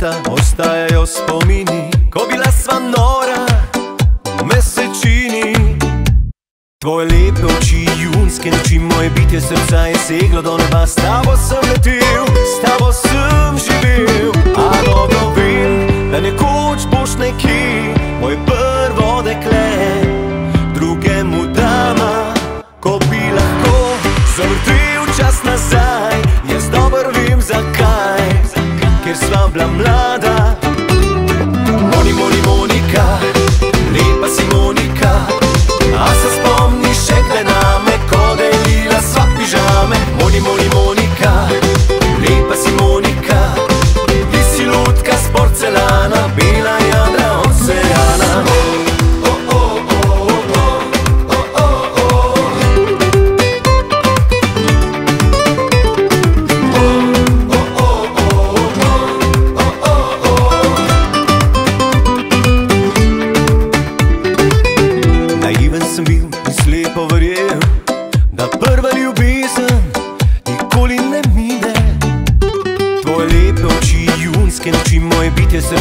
vračajo spomini, ko bila sva nora v mesečini. Tvoje lepe oči, junske noči, moje bitje srca je seglo do neba, s tabo sem letel, s tabo ker sva bila mlada. Moni, moni, Monika, lepa si Monika. A se spomniš še kdaj name, ko delila sva pižame? Moni, moni, Monika, lepa si Monika. Ti si lutka z porcelana, bela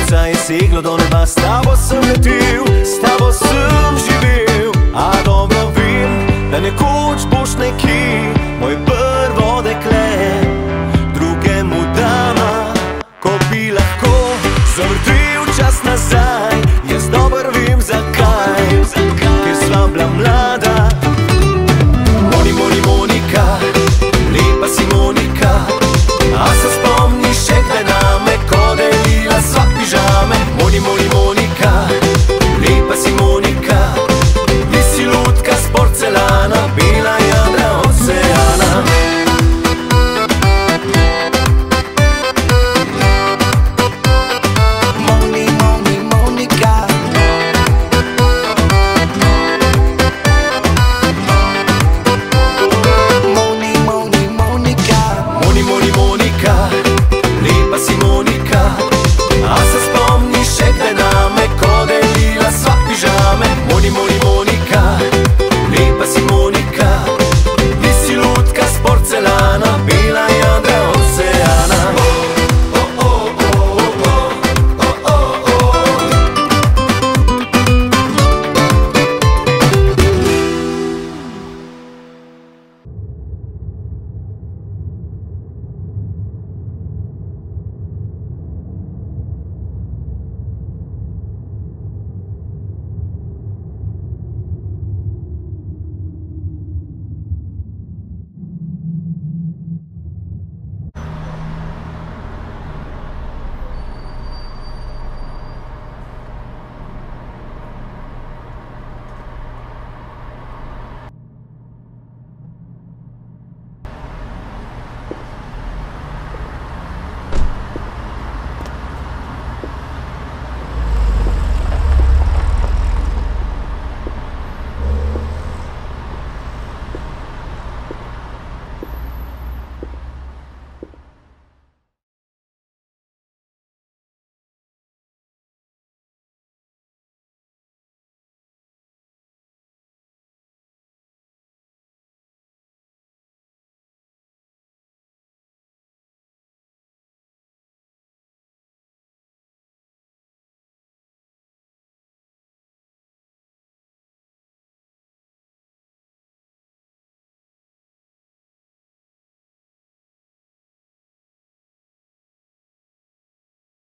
Srca je siglo do neba, stavo